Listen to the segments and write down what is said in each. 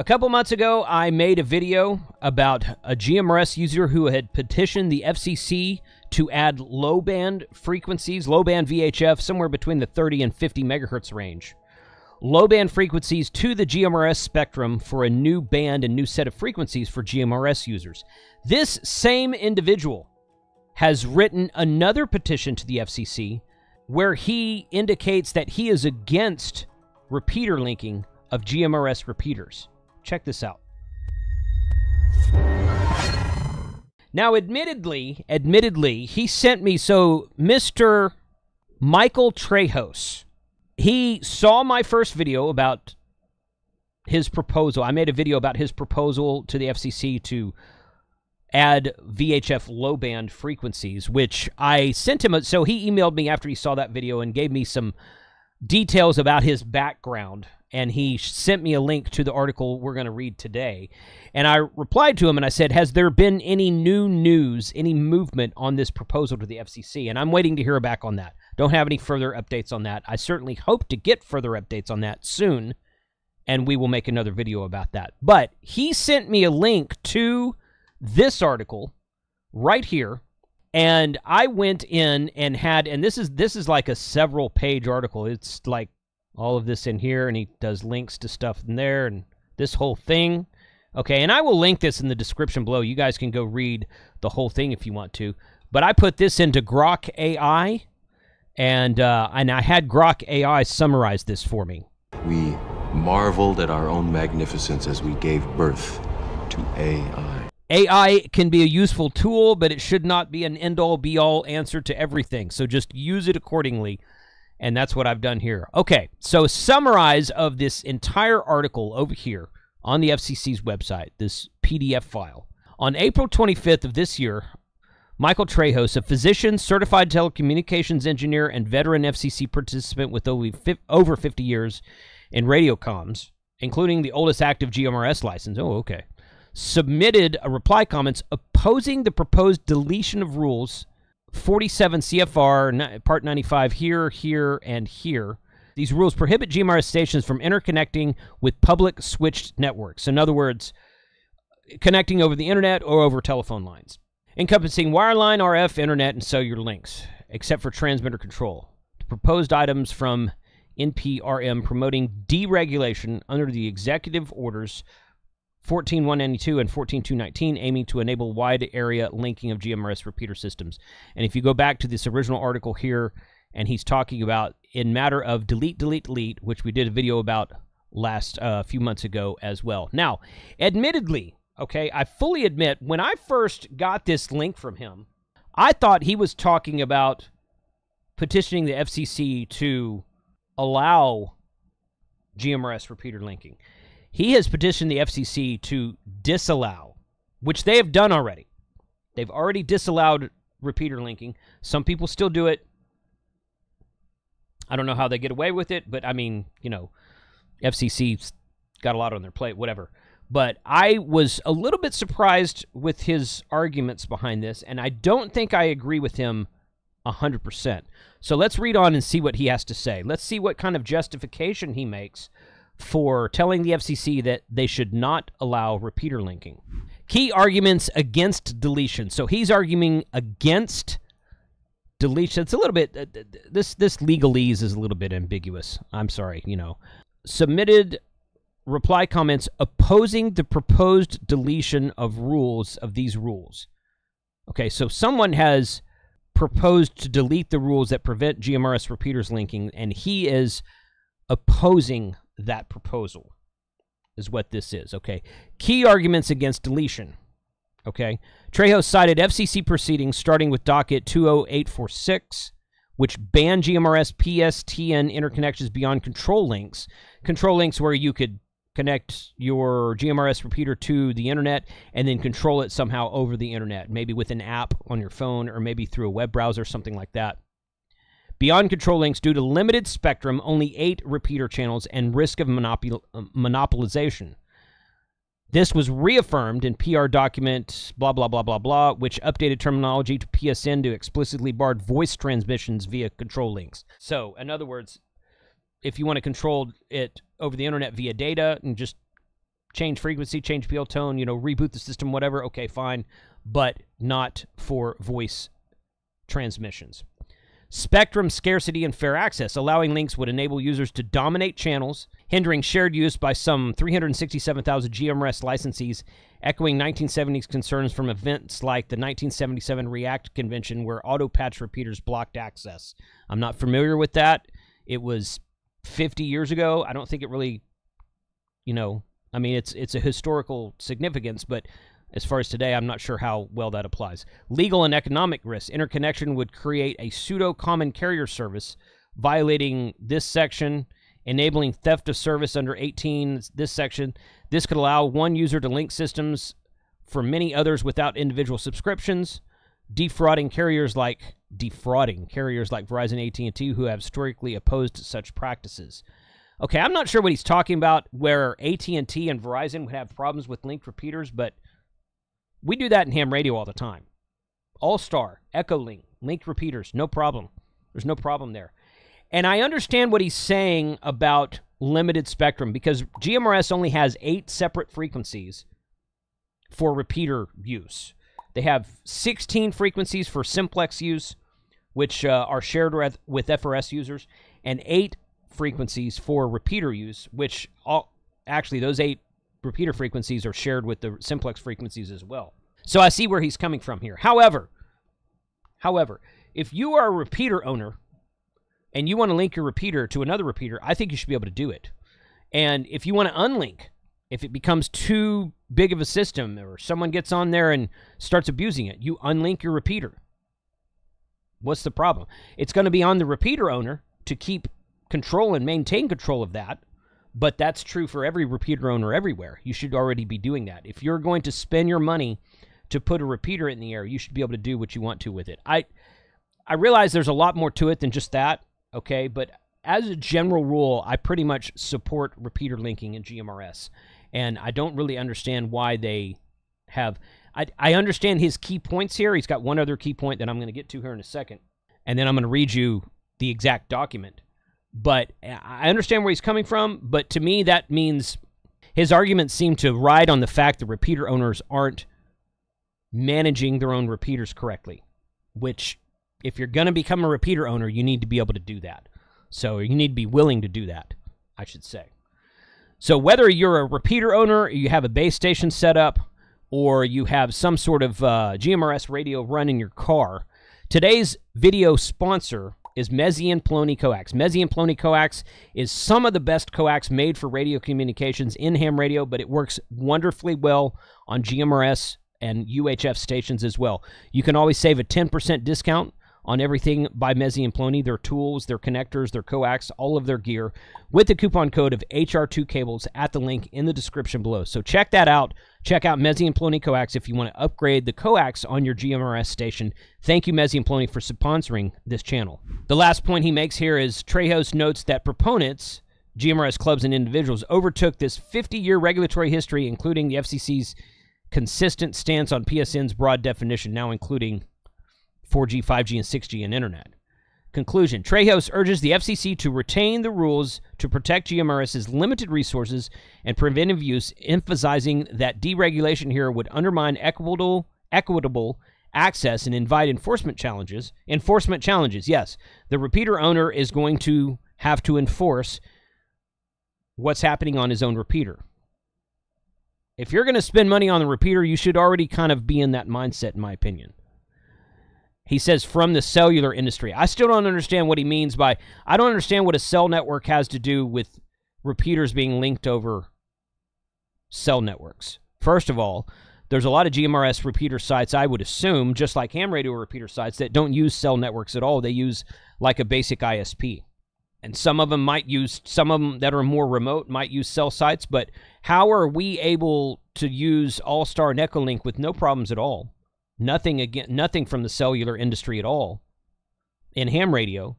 A couple months ago, I made a video about a GMRS user who had petitioned the FCC to add low band frequencies, low band VHF, somewhere between the 30 and 50 megahertz range. Low band frequencies to the GMRS spectrum for a new band and new set of frequencies for GMRS users. This same individual has written another petition to the FCC where he indicates that he is against repeater linking of GMRS repeaters. Check this out. Now, admittedly, admittedly, he sent me so Mr. Michael Trejos. He saw my first video about his proposal. I made a video about his proposal to the FCC to add VHF low band frequencies, which I sent him. So he emailed me after he saw that video and gave me some details about his background and he sent me a link to the article we're going to read today. And I replied to him and I said, Has there been any new news, any movement on this proposal to the FCC? And I'm waiting to hear back on that. Don't have any further updates on that. I certainly hope to get further updates on that soon, and we will make another video about that. But he sent me a link to this article right here and I went in and had and this is this is like a several page article. It's like all of this in here, and he does links to stuff in there and this whole thing. Okay, and I will link this in the description below. You guys can go read the whole thing if you want to. But I put this into Grok AI, and uh, and I had Grok AI summarize this for me. We marveled at our own magnificence as we gave birth to AI. AI can be a useful tool, but it should not be an end all be all answer to everything. So just use it accordingly. And that's what I've done here. Okay, so summarize of this entire article over here on the FCC's website, this PDF file. On April 25th of this year, Michael Trejos, a physician, certified telecommunications engineer, and veteran FCC participant with over 50 years in radio comms, including the oldest active GMRS license. Oh, okay. Submitted a reply comments opposing the proposed deletion of rules 47 CFR, Part 95 here, here, and here. These rules prohibit GMRS stations from interconnecting with public switched networks. In other words, connecting over the internet or over telephone lines, encompassing wireline, RF, internet, and cellular links, except for transmitter control. The proposed items from NPRM promoting deregulation under the executive orders 14192 and 14219 aiming to enable wide area linking of GMRS repeater systems. And if you go back to this original article here, and he's talking about in matter of delete, delete, delete, which we did a video about last uh, few months ago as well. Now, admittedly, okay, I fully admit when I first got this link from him, I thought he was talking about petitioning the FCC to allow GMRS repeater linking. He has petitioned the FCC to disallow, which they have done already. They've already disallowed repeater linking. Some people still do it. I don't know how they get away with it, but I mean, you know, FCC's got a lot on their plate, whatever. But I was a little bit surprised with his arguments behind this, and I don't think I agree with him 100%. So let's read on and see what he has to say. Let's see what kind of justification he makes for telling the FCC that they should not allow repeater linking. Key arguments against deletion. So he's arguing against deletion. It's a little bit uh, this this legalese is a little bit ambiguous. I'm sorry, you know. Submitted reply comments opposing the proposed deletion of rules of these rules. Okay, so someone has proposed to delete the rules that prevent GMRS repeaters linking and he is opposing that proposal, is what this is, okay? Key arguments against deletion, okay? Trejo cited FCC proceedings starting with docket 20846, which banned GMRS PSTN interconnections beyond control links. Control links where you could connect your GMRS repeater to the internet and then control it somehow over the internet, maybe with an app on your phone or maybe through a web browser, something like that. Beyond control links, due to limited spectrum, only eight repeater channels, and risk of monopol- monopolization. This was reaffirmed in PR document blah blah blah blah blah, which updated terminology to PSN to explicitly bar voice transmissions via control links. So, in other words, if you want to control it over the internet via data and just change frequency, change PL tone, you know, reboot the system, whatever. Okay, fine, but not for voice transmissions. Spectrum scarcity and fair access. Allowing links would enable users to dominate channels, hindering shared use by some 367,000 GMRS licensees, echoing 1970s concerns from events like the 1977 React convention where auto patch repeaters blocked access. I'm not familiar with that. It was 50 years ago. I don't think it really, you know, I mean, it's it's a historical significance, but as far as today, I'm not sure how well that applies. Legal and economic risks. Interconnection would create a pseudo common carrier service, violating this section, enabling theft of service under 18, this section. This could allow one user to link systems for many others without individual subscriptions, defrauding carriers like defrauding carriers like Verizon, AT&T who have historically opposed such practices. Okay, I'm not sure what he's talking about where AT&T and Verizon would have problems with linked repeaters, but we do that in ham radio all the time. AllStar, Echolink, linked repeaters, no problem. There's no problem there. And I understand what he's saying about limited spectrum because GMRS only has eight separate frequencies for repeater use. They have 16 frequencies for simplex use, which uh, are shared with, with FRS users, and eight frequencies for repeater use, which all, actually those eight repeater frequencies are shared with the simplex frequencies as well. So I see where he's coming from here. However, however, if you are a repeater owner and you want to link your repeater to another repeater, I think you should be able to do it. And if you want to unlink, if it becomes too big of a system or someone gets on there and starts abusing it, you unlink your repeater. What's the problem? It's going to be on the repeater owner to keep control and maintain control of that. But that's true for every repeater owner everywhere. You should already be doing that. If you're going to spend your money to put a repeater in the air, you should be able to do what you want to with it. I I realize there's a lot more to it than just that, okay? But as a general rule, I pretty much support repeater linking in GMRS. And I don't really understand why they have I I understand his key points here. He's got one other key point that I'm going to get to here in a second. And then I'm going to read you the exact document. But I understand where he's coming from, but to me, that means his arguments seem to ride on the fact that repeater owners aren't managing their own repeaters correctly, which, if you're going to become a repeater owner, you need to be able to do that. So you need to be willing to do that, I should say. So whether you're a repeater owner, you have a base station set up, or you have some sort of uh, GMRS radio run in your car, today's video sponsor is Messi and Paoloni coax. Messi and Paoloni coax is some of the best coax made for radio communications in ham radio, but it works wonderfully well on GMRS and UHF stations as well. You can always save a 10% discount on everything by Messi and Paoloni, their tools, their connectors, their coax, all of their gear, with the coupon code of HR2 cables at the link in the description below. So check that out. Check out Messi and Paoloni coax if you want to upgrade the coax on your GMRS station. Thank you, Messi and Paoloni, for sponsoring this channel. The last point he makes here is Trejos notes that proponents, GMRS clubs and individuals, overtook this 50 year regulatory history, including the FCC's consistent stance on PSN's broad definition, now including 4G, 5G, and 6G and Internet. Conclusion Trejos urges the FCC to retain the rules to protect GMRS's limited resources and preventive use, emphasizing that deregulation here would undermine equitable, equitable access and invite enforcement challenges. Enforcement challenges, yes. The repeater owner is going to have to enforce what's happening on his own repeater. If you're going to spend money on the repeater, you should already kind of be in that mindset, in my opinion. He says from the cellular industry. I still don't understand what he means by, I don't understand what a cell network has to do with repeaters being linked over cell networks. First of all, there's a lot of GMRS repeater sites, I would assume, just like ham radio repeater sites, that don't use cell networks at all. They use like a basic ISP. And some of them might use, some of them that are more remote might use cell sites, but how are we able to use AllStar and Echolink with no problems at all? Nothing again, nothing from the cellular industry at all in ham radio,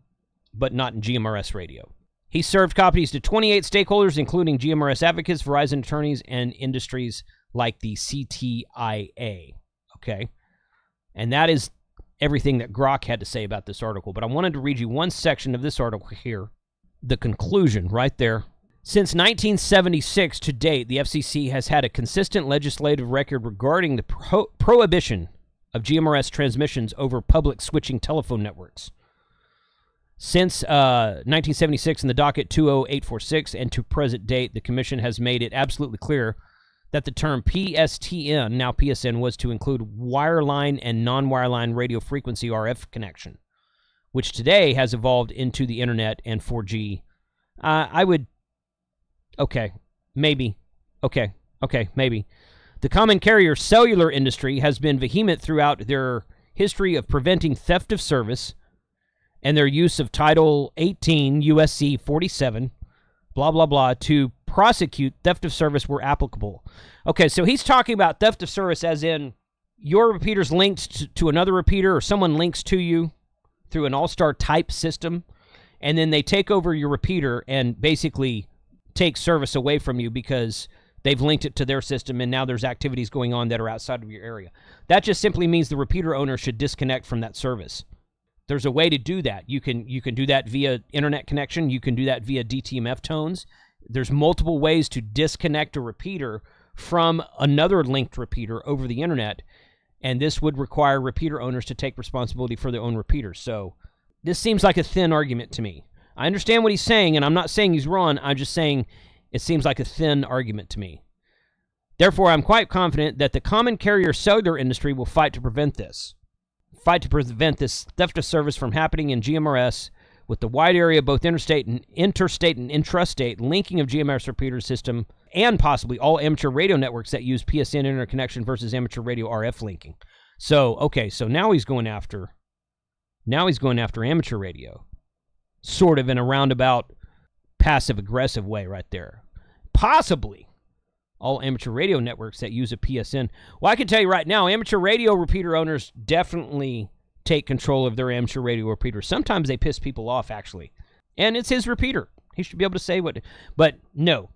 but not in GMRS radio. He served copies to 28 stakeholders, including GMRS advocates, Verizon attorneys, and industries like the CTIA. Okay. And that is everything that Grok had to say about this article. But I wanted to read you one section of this article here. The conclusion right there. Since 1976 to date, the FCC has had a consistent legislative record regarding the pro- prohibition of GMRS transmissions over public switching telephone networks. Since uh, 1976 in the docket 20846 and to present date, the Commission has made it absolutely clear that the term PSTN, now PSN, was to include wireline and non wireline radio frequency RF connection, which today has evolved into the internet and 4G. Uh, I would Okay, maybe. Okay, okay, maybe. The common carrier cellular industry has been vehement throughout their history of preventing theft of service and their use of Title 18 USC 47, blah, blah, blah, to prosecute theft of service where applicable. Okay, so he's talking about theft of service as in your repeater's linked to, another repeater or someone links to you through an all star type system, and then they take over your repeater and basically take service away from you because they've linked it to their system and now there's activities going on that are outside of your area. That just simply means the repeater owner should disconnect from that service. There's a way to do that. You can you can do that via internet connection, you can do that via DTMF tones. There's multiple ways to disconnect a repeater from another linked repeater over the internet and this would require repeater owners to take responsibility for their own repeaters. So this seems like a thin argument to me. I understand what he's saying, and I'm not saying he's wrong. I'm just saying it seems like a thin argument to me. Therefore, I'm quite confident that the common carrier cellular industry will fight to prevent this. Fight to prevent this theft of service from happening in GMRS with the wide area both interstate and interstate and intrastate linking of GMRS repeater system and possibly all amateur radio networks that use PSN interconnection versus amateur radio RF linking. So, okay, so now he's going after now he's going after amateur radio sort of in a roundabout passive aggressive way right there. Possibly all amateur radio networks that use a PSN. Well, I can tell you right now, amateur radio repeater owners definitely take control of their amateur radio repeater. Sometimes they piss people off, actually. And it's his repeater. He should be able to say what. But no.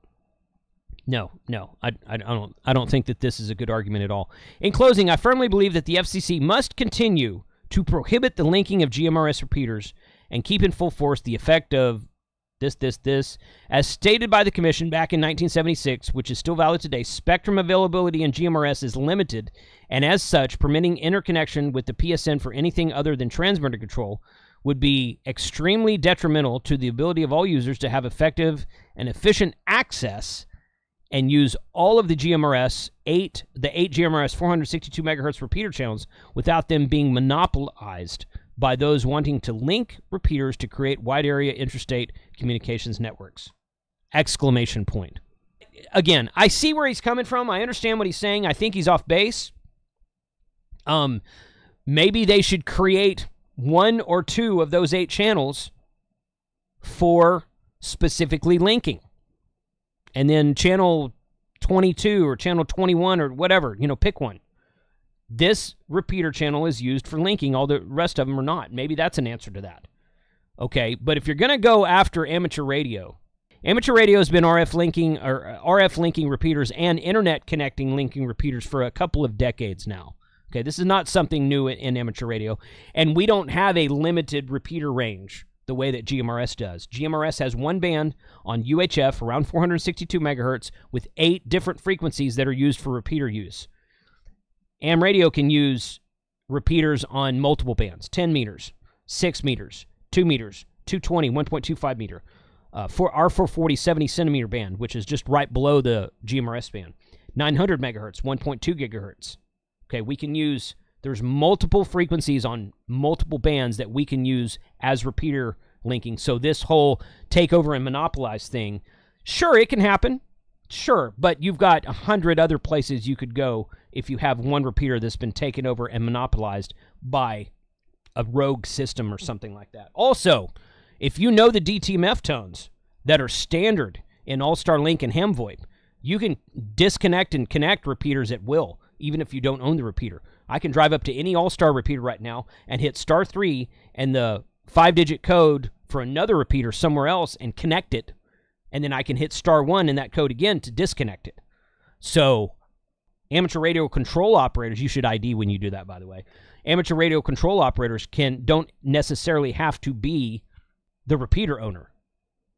No, no, I, I, don't. I don't think that this is a good argument at all. In closing, I firmly believe that the FCC must continue to prohibit the linking of GMRS repeaters and keep in full force the effect of this, this, this. As stated by the Commission back in 1976, which is still valid today, spectrum availability in GMRS is limited, and as such, permitting interconnection with the PSN for anything other than transmitter control would be extremely detrimental to the ability of all users to have effective and efficient access and use all of the GMRS 8 the 8 GMRS 462 megahertz repeater channels without them being monopolized by those wanting to link repeaters to create wide area interstate communications networks. Exclamation point. Again, I see where he's coming from. I understand what he's saying. I think he's off base. Um maybe they should create one or two of those eight channels for specifically linking. And then channel 22 or channel 21 or whatever, you know, pick one. This repeater channel is used for linking, all the rest of them are not. Maybe that's an answer to that. Okay, but if you're going to go after amateur radio, amateur radio has been RF linking or uh, RF linking repeaters and internet connecting linking repeaters for a couple of decades now. Okay, this is not something new in, in amateur radio, and we don't have a limited repeater range the way that GMRS does. GMRS has one band on UHF around 462 megahertz with eight different frequencies that are used for repeater use. Ham radio can use repeaters on multiple bands 10 meters, 6 meters, 2 meters, 220, 1.25 meter, uh, for R440 70 centimeter band, which is just right below the GMRS band, 900 megahertz, 1.2 gigahertz. Okay, we can use, there's multiple frequencies on multiple bands that we can use as repeater linking. So this whole takeover and monopolize thing, sure, it can happen. Sure, but you've got a hundred other places you could go if you have one repeater that's been taken over and monopolized by a rogue system or something like that. Also, if you know the DTMF tones that are standard in AllStarLink and HamVoIP, you can disconnect and connect repeaters at will, even if you don't own the repeater. I can drive up to any AllStar repeater right now and hit star three and the five digit code for another repeater somewhere else and connect it and then I can hit star one in that code again to disconnect it. So, amateur radio control operators, you should ID when you do that, by the way. Amateur radio control operators can don't necessarily have to be the repeater owner.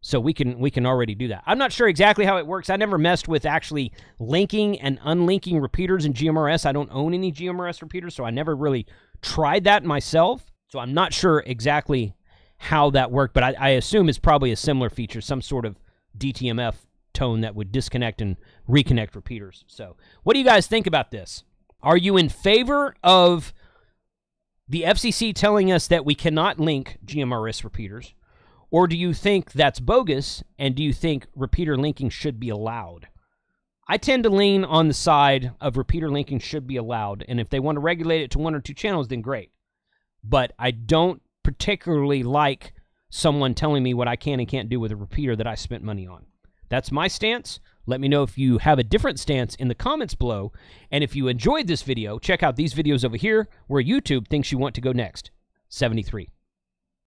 So we can we can already do that. I'm not sure exactly how it works. I never messed with actually linking and unlinking repeaters in GMRS. I don't own any GMRS repeaters, so I never really tried that myself. So I'm not sure exactly how that worked, but I, I assume it's probably a similar feature, some sort of DTMF tone that would disconnect and reconnect repeaters. So, what do you guys think about this? Are you in favor of the FCC telling us that we cannot link GMRS repeaters? Or do you think that's bogus and do you think repeater linking should be allowed? I tend to lean on the side of repeater linking should be allowed, and if they want to regulate it to one or two channels, then great. But I don't particularly like someone telling me what I can and can't do with a repeater that I spent money on. That's my stance. Let me know if you have a different stance in the comments below. And if you enjoyed this video, check out these videos over here where YouTube thinks you want to go next. 73.